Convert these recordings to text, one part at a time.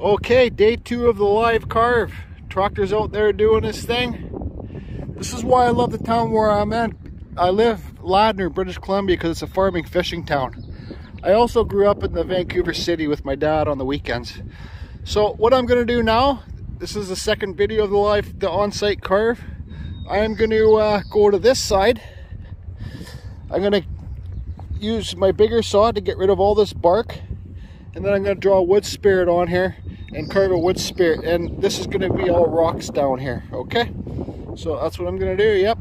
Okay, day two of the live carve. Tractor's out there doing his thing. This is why I love the town where I'm at. I live Ladner, British Columbia, because it's a farming fishing town. I also grew up in the Vancouver city with my dad on the weekends. So what I'm gonna do now, this is the second video of the live, the on-site carve. I am gonna uh, go to this side. I'm gonna use my bigger saw to get rid of all this bark. And then I'm gonna draw a wood spirit on here and carve a wood spirit. And this is gonna be all rocks down here, okay? So that's what I'm gonna do, yep.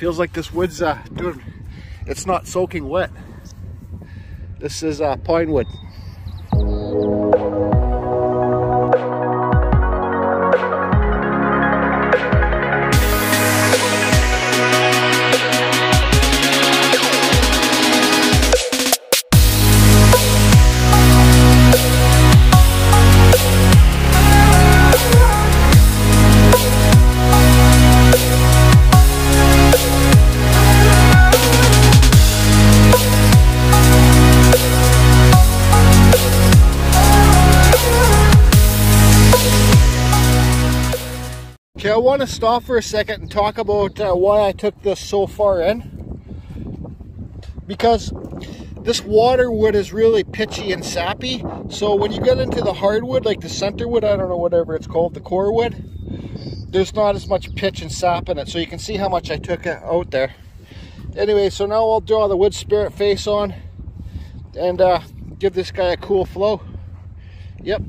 feels like this wood's uh, doing, it's not soaking wet. This is uh, pine wood. I want to stop for a second and talk about uh, why I took this so far in. Because this water wood is really pitchy and sappy. So when you get into the hardwood, like the center wood, I don't know, whatever it's called, the core wood, there's not as much pitch and sap in it. So you can see how much I took it out there. Anyway, so now I'll draw the wood spirit face on and uh, give this guy a cool flow. Yep,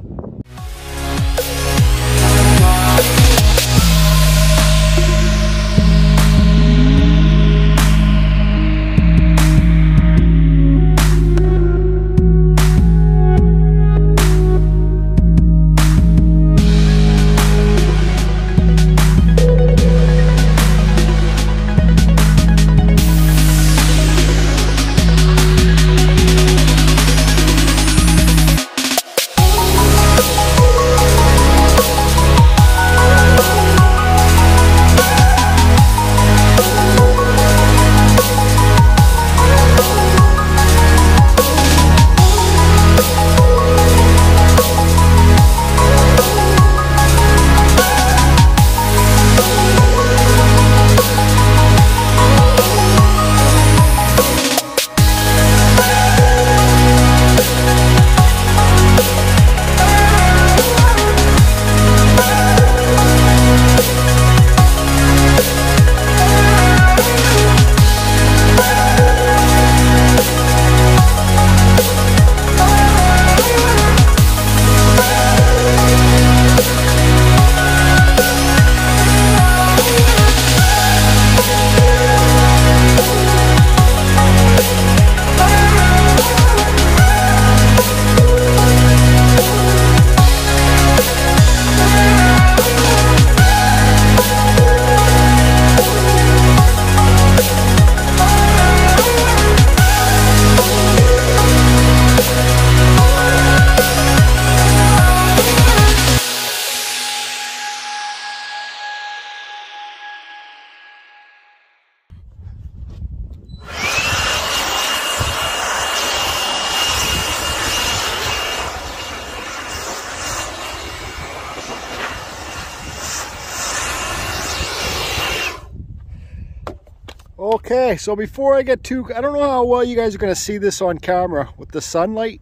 Okay, so before I get too, I don't know how well you guys are going to see this on camera with the sunlight.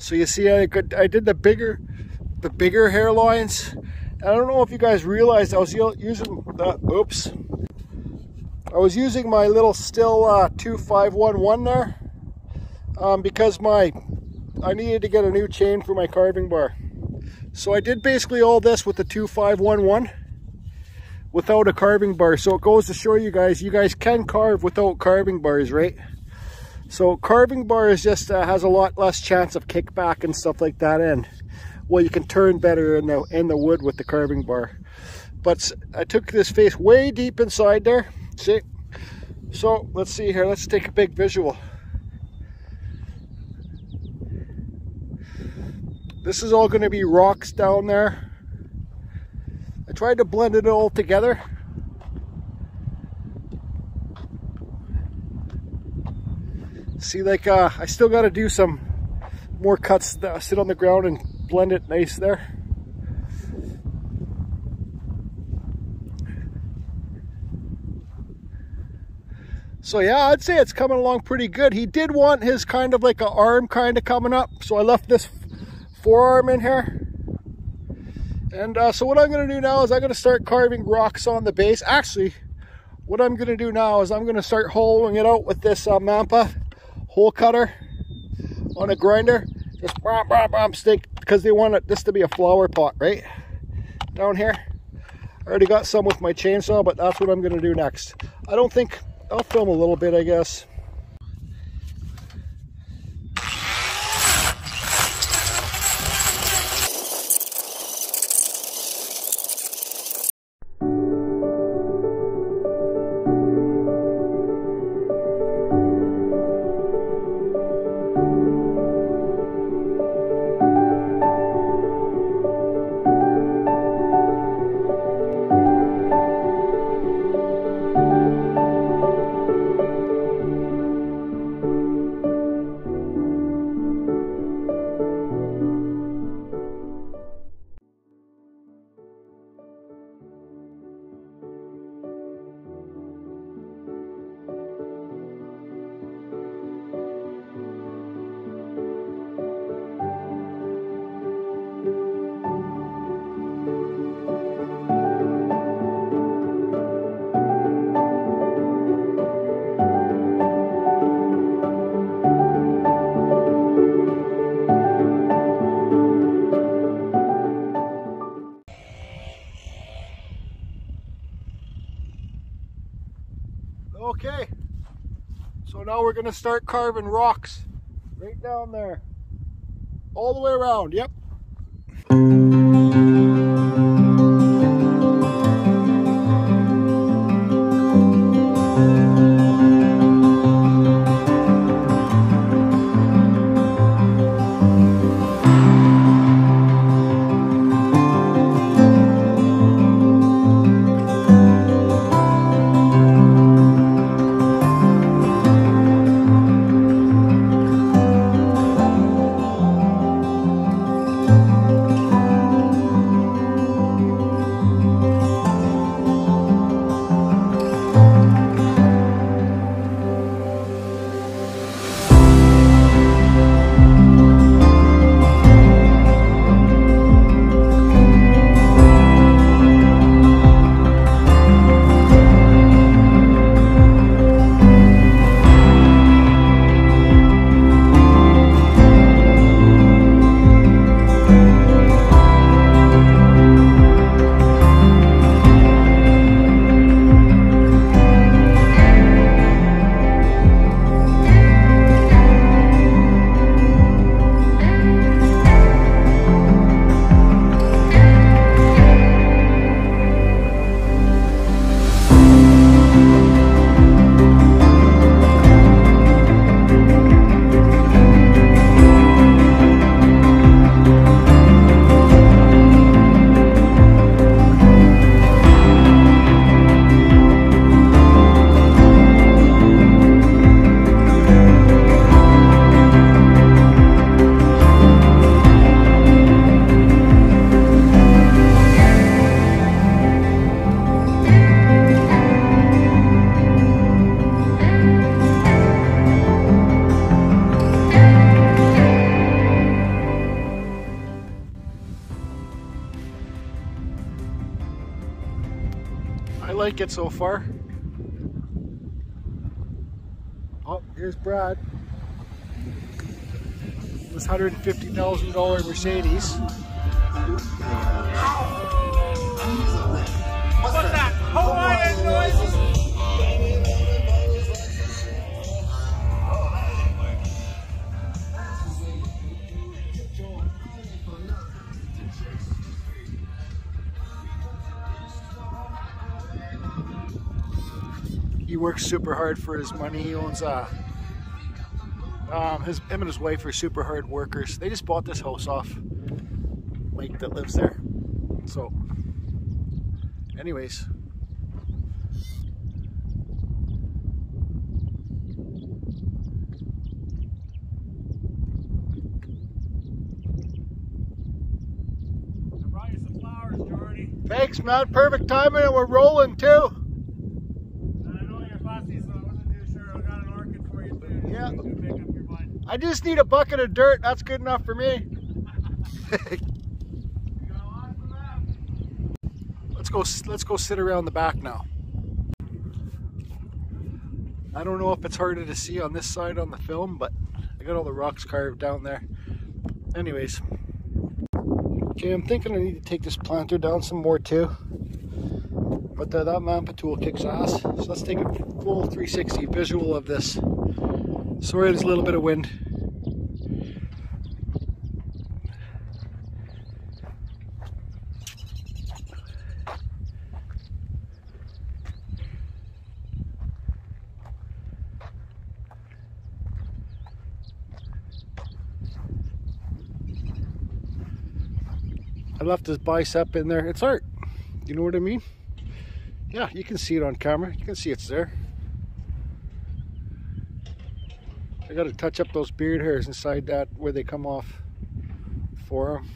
So you see I, could, I did the bigger, the bigger hairlines. I don't know if you guys realized I was using, the, oops. I was using my little Stihl uh, 2511 there um, because my, I needed to get a new chain for my carving bar. So I did basically all this with the 2511 without a carving bar. So it goes to show you guys, you guys can carve without carving bars, right? So carving bar is just uh, has a lot less chance of kickback and stuff like that and well you can turn better in the in the wood with the carving bar. But I took this face way deep inside there. See? So let's see here, let's take a big visual. This is all going to be rocks down there tried to blend it all together. See, like, uh, I still got to do some more cuts that sit on the ground and blend it nice there. So yeah, I'd say it's coming along pretty good. He did want his kind of like an arm kind of coming up. So I left this forearm in here. And uh, so what I'm going to do now is I'm going to start carving rocks on the base. Actually, what I'm going to do now is I'm going to start holing it out with this uh, Mampa hole cutter on a grinder. Just bam, bam, bam, stick because they want it, this to be a flower pot, right? Down here. I already got some with my chainsaw, but that's what I'm going to do next. I don't think I'll film a little bit, I guess. We're gonna start carving rocks right down there. All the way around, yep. Like it so far. Oh, here's Brad. This $150,000 Mercedes. What's that? Hawaiian noises? He works super hard for his money. He owns a. Um, his him and his wife are super hard workers. They just bought this house off Mike that lives there. So, anyways. Thanks, man. Perfect timing, and we're rolling too. Yeah. To pick up your bud. I just need a bucket of dirt. That's good enough for me. You got a lot for that. let's go. Let's go sit around the back now. I don't know if it's harder to see on this side on the film, but I got all the rocks carved down there. Anyways, okay, I'm thinking I need to take this planter down some more too. But uh, that Mampa tool kicks ass. So let's take a full 360 visual of this. Sorry, there's a little bit of wind. I left his bicep in there. It's art. You know what I mean? Yeah, you can see it on camera. You can see it's there. I got to touch up those beard hairs inside that where they come off for him.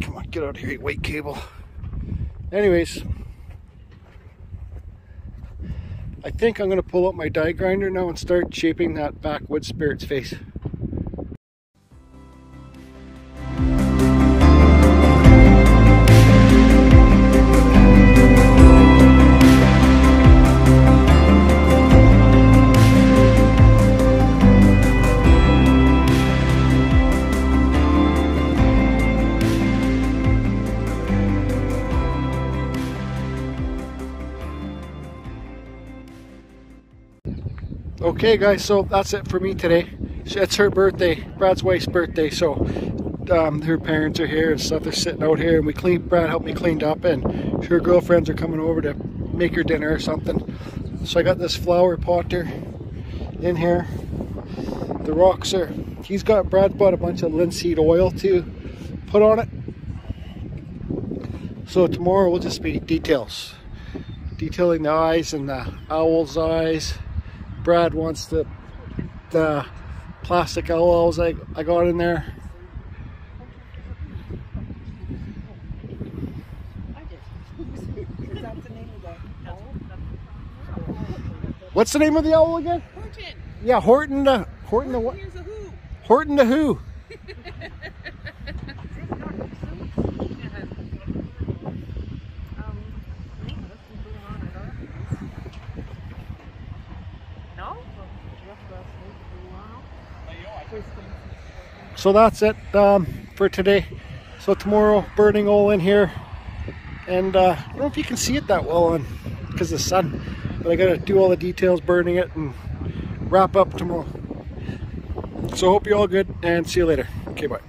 Come on, get out of here, you weight cable. Anyways, I think I'm going to pull out my die grinder now and start shaping that backwood spirit's face. Okay, guys, so that's it for me today. It's her birthday, Brad's wife's birthday, so um, her parents are here and stuff. They're sitting out here, and we clean. Brad helped me cleaned up, and her girlfriends are coming over to make her dinner or something. So I got this flower potter in here. The rocks are. He's got Brad bought a bunch of linseed oil to put on it. So tomorrow will just be details, detailing the eyes and the owl's eyes. Brad wants the the plastic owls I, I got in there. What's the name of the owl again? Horton, Yeah, Horton the Horton the what? here's a who. Horton the who? So that's it um, for today. So tomorrow, burning all in here, and uh, I don't know if you can see it that well on because of the sun, but I got to do all the details, burning it, and wrap up tomorrow. So hope you're all good, and see you later. Okay, bye.